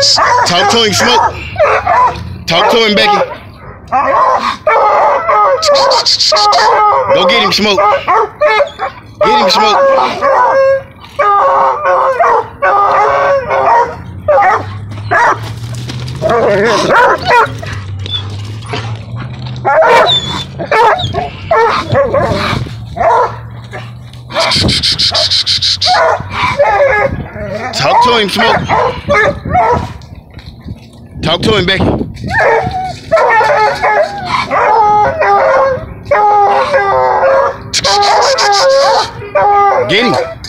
Talk to him, Smoke. Talk to him, Becky. Go get him, Smoke. Get him, Smoke. Talk to him, Smoke. Talk to him, Becky. Get him.